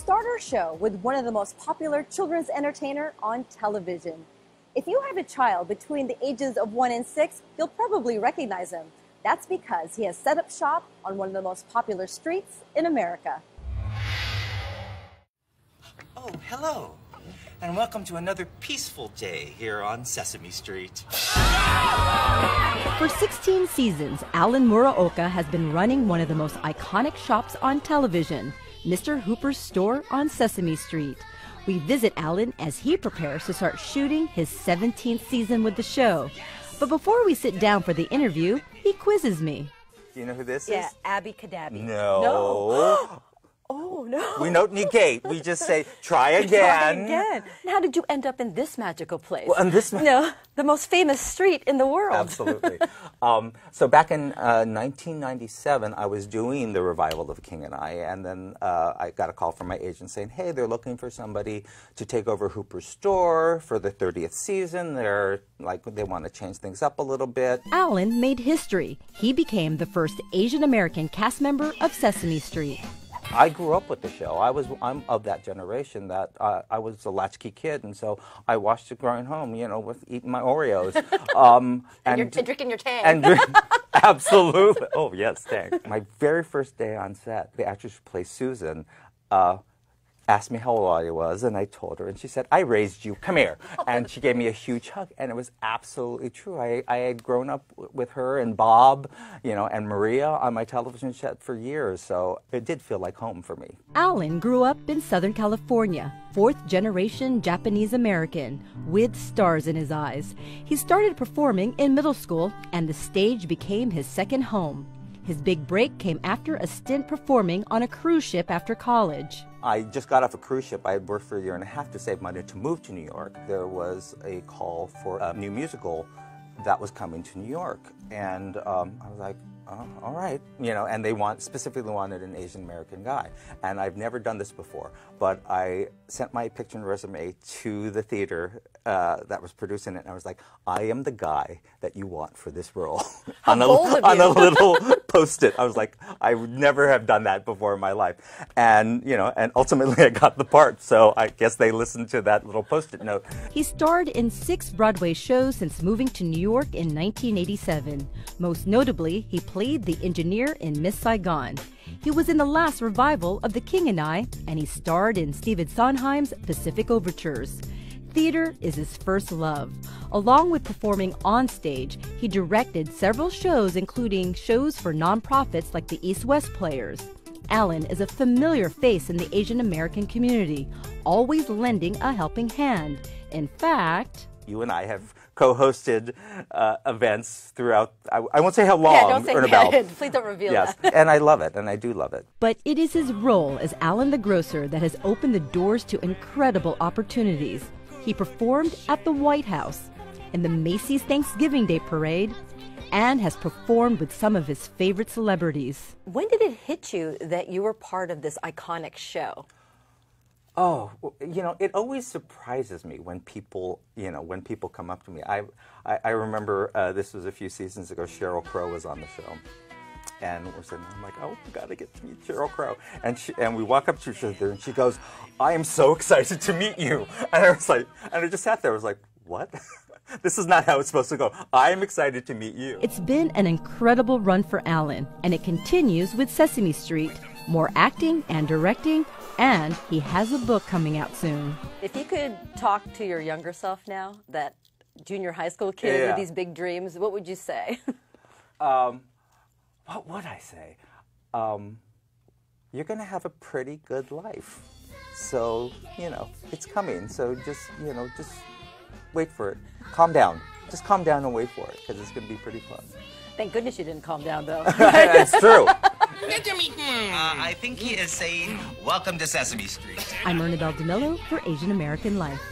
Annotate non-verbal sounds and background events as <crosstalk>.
start our show with one of the most popular children's entertainer on television. If you have a child between the ages of 1 and 6, you'll probably recognize him. That's because he has set up shop on one of the most popular streets in America. Oh, hello. And welcome to another peaceful day here on Sesame Street. For 16 seasons, Alan Muraoka has been running one of the most iconic shops on television, Mr. Hooper's store on Sesame Street. We visit Alan as he prepares to start shooting his 17th season with the show. But before we sit down for the interview, he quizzes me. Do you know who this Yeah, is? Yeah, Abby Cadabby. No. No. <gasps> <gasps> <gasps> No. We don't negate. We just say, try again. <laughs> Try again. And How did you end up in this magical place? Well, and this ma- no, the most famous street in the world. Absolutely. um, so back in uh, 1997, I was doing the revival of King and I, and then uh, I got a call from my agent saying, "Hey, they're looking for somebody to take over Hooper's store for the 30th season. They're like they want to change things up a little bit." Alan made history. He became the first Asian American cast member of Sesame Street. I grew up with the show. I was I'm of that generation that uh, I was a latchkey kid, and so I watched it growing home. You know, with eating my Oreos, <laughs> um, And you're- and drinking your Tang. And drink, <laughs> absolutely. Oh yes, Tang. My very first day on set, the actress who plays Susan. Uh, Asked me how old I was, and I told her, and she said, "I raised you. Come here." <laughs> And she gave me a huge hug, and it was absolutely true. I, I had grown up with her and Bob, you know, and Maria on my television set for years, so it did feel like home for me. Alan grew up in Southern California, fourth generation Japanese American, with stars in his eyes. He started performing in middle school, and the stage became his second home. His big break came after a stint performing on a cruise ship after college. I just got off a cruise ship. I had worked for a year and a half to save money to move to New York. There was a call for a new musical that was coming to New York, and um, I was like, oh, "All right," you know. And they want specifically wanted an Asian American guy, and I've never done this before. But I sent my picture and resume to the theater uh, that was producing it, and I was like, "I am the guy that you want for this role." <laughs> How <laughs> on a, bold of on a little <laughs> post-it. I was like, I would never have done that before in my life. And, you know, and ultimately I got the part. So I guess they listened to that little post-it note. He starred in six Broadway shows since moving to New York in 1987. Most notably, he played the engineer in Miss Saigon. He was in the last revival of The King and I, and he starred in Stephen Sondheim's Pacific Overtures. Theater is his first love. Along with performing on stage, he directed several shows, including shows for nonprofits like the East West Players. Alan is a familiar face in the Asian American community, always lending a helping hand. In fact, You and I have co-hosted uh, events throughout, I, I won't say how long. Yeah, don't say that. <laughs> Please don't reveal yes. that. and I love it, and I do love it. But it is his role as Alan the Grocer that has opened the doors to incredible opportunities. He performed at the White House, in the Macy's Thanksgiving Day Parade, and has performed with some of his favorite celebrities. When did it hit you that you were part of this iconic show? Oh, you know, it always surprises me when people, you know, when people come up to me. I, I, I remember uh, this was a few seasons ago. Sheryl Crow was on the show, and we're sitting. there, I'm like, oh, gotta get to meet Sheryl Crow, and she, and we walk up to each other, and she goes, I am so excited to meet you, and I was like, and I just sat there. I was like, what? <laughs> this is not how it's supposed to go. I am excited to meet you. It's been an incredible run for Alan, and it continues with Sesame Street. More acting and directing, and he has a book coming out soon. If you could talk to your younger self now, that junior high school kid Yeah. with these big dreams, what would you say? <laughs> Um, what would I say? Um, you're going to have a pretty good life. So, you know, it's coming. So just, you know, just wait for it. Calm down. Just calm down and wait for it because it's going to be pretty fun. Thank goodness you didn't calm down, though. <laughs> That's true. <laughs> Uh, I think he is saying, Welcome to Sesame Street. I'm Ernabel Demillo for Asian American Life.